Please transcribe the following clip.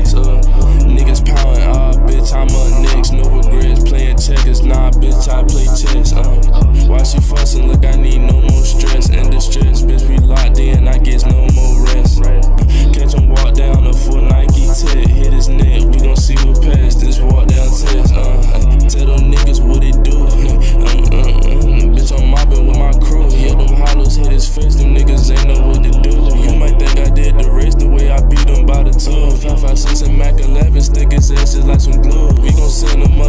next, uh. Niggas pounding, ah, bitch, I'm a next. No regrets, playing checkers, nah, bitch, I play chess, uh. Why she fussing? Look, I need no niggas asses like some glue. We gon' send them